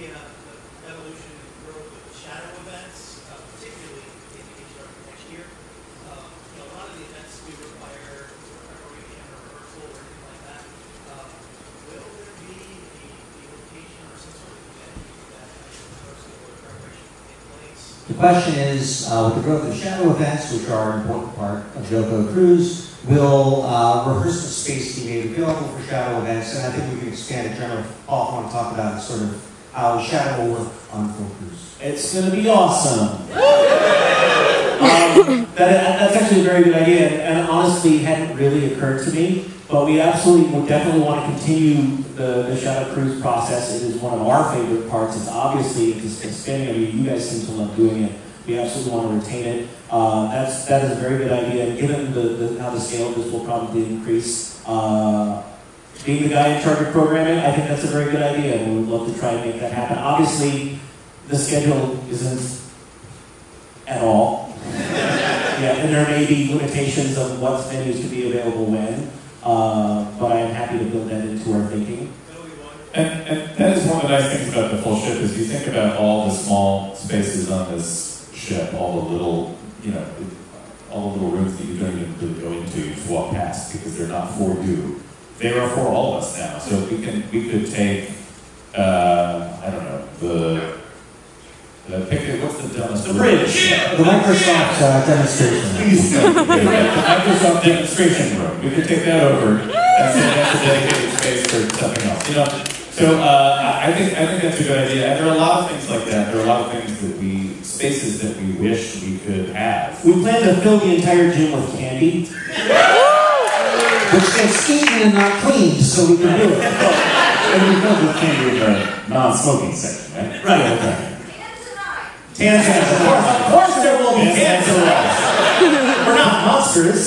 see uh, the evolution and growth of shadow events, uh, particularly in the HR next year. Um, you know, a lot of the events do require preparation or rehearsal or anything like that. Um, will there be the location or some sort of event that rehearsal or preparation in place? The question is, uh, with the growth of shadow events, which are an important part of JoCo Cruise, will uh, rehearsal space be made available for shadow events, and I think we can expand it. General off on top talk about sort of how shadow work on full cruise. It's going to be awesome. um, that, that's actually a very good idea, and honestly, hadn't really occurred to me. But we absolutely, would definitely want to continue the, the Shadow Cruise process. It is one of our favorite parts. It's obviously it's expanding. I mean, you guys seem to love doing it. We absolutely want to retain it. Uh, that's that is a very good idea. Given the, the, how the scale of this will probably increase, uh, being the guy in charge of programming, I think that's a very good idea. We would love to try and make that happen. Obviously, the schedule isn't at all. yeah, and there may be limitations of what venues can be available when. Uh, but I am happy to build that into our thinking. And, and that is one of the nice things about the full ship is you think about all the small spaces on this ship, all the little, you know, all the little rooms that you don't even really go into, you just walk past because they're not for you. They are for all of us now. So we can we could take, uh, I don't know, the uh, pick it, what's the dumbest? The bridge. Yeah. The Microsoft uh, demonstration. Please, no. the Microsoft demonstration room. We could take that over. That's a, that's a dedicated space for something else. You know. So uh, I think I think that's a good idea. And there are a lot of things like that. There are a lot of things that we spaces that we wish we could have. We plan to fill the entire gym with candy. Which gets eaten and not cleaned, so we can do it. And we filled with candy in the non-smoking section, right? Right. Okay. tanzanite, of course. Of course there will be tanzanite. We're not monsters.